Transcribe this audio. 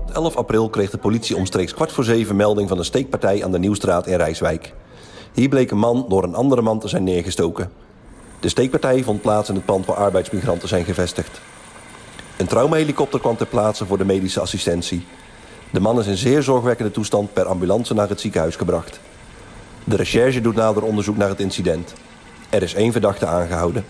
Op 11 april kreeg de politie omstreeks kwart voor zeven melding van een steekpartij aan de Nieuwstraat in Rijswijk. Hier bleek een man door een andere man te zijn neergestoken. De steekpartij vond plaats in het pand waar arbeidsmigranten zijn gevestigd. Een traumahelikopter kwam ter plaatse voor de medische assistentie. De man is in zeer zorgwekkende toestand per ambulance naar het ziekenhuis gebracht. De recherche doet nader onderzoek naar het incident. Er is één verdachte aangehouden.